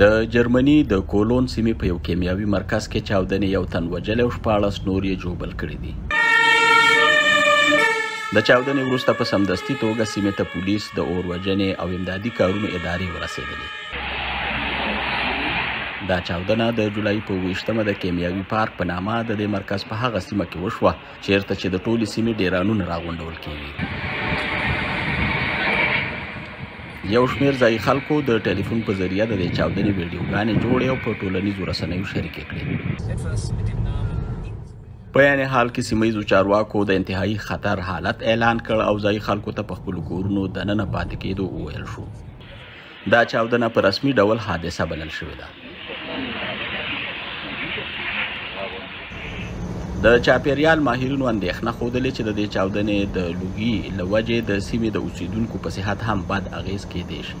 د جرمني د کولون سیمې په یو کیمیاوي مرکز کې چاودنې یو تن وژلی او شپاړس نور یې ژوبل کړي دي د چاودنې وروسته په سمدستي توګه سیمې ته پولیس د اور وژنې او امدادي کارونو ادارې ورسېدلې دا چاودنه د جولای په ویشتمه د کیمیاوي پارک په نامه د دې مرکز په هغه سیمه کې وشوه چېرته چې د ټولې سیمې ډېرانونه راغونډول کېږي. یو شمېر ځایي خلکو د ټلیفون په ذریعه د دې چاودنې ویډیوګانې جوړې او په ټولنیزو رسنیو شریکې کړې. په یعنې يعني حال کې سیمه ییزو چارواکو د انتهایی خطر حالت اعلان کړ او ځای خلکو ته په خپل کورونو دننه پاتې کېدو وویل شو دا چاودنه په رسمي ډول حادثه بلل شوې ده. د چاپېریال ماهرینو اندېښنه ښودلې چې د دې چاودنې د لوګي له وجې د سیمې د اوسېدونکو په صحت هم بد اغېز کېدی شي.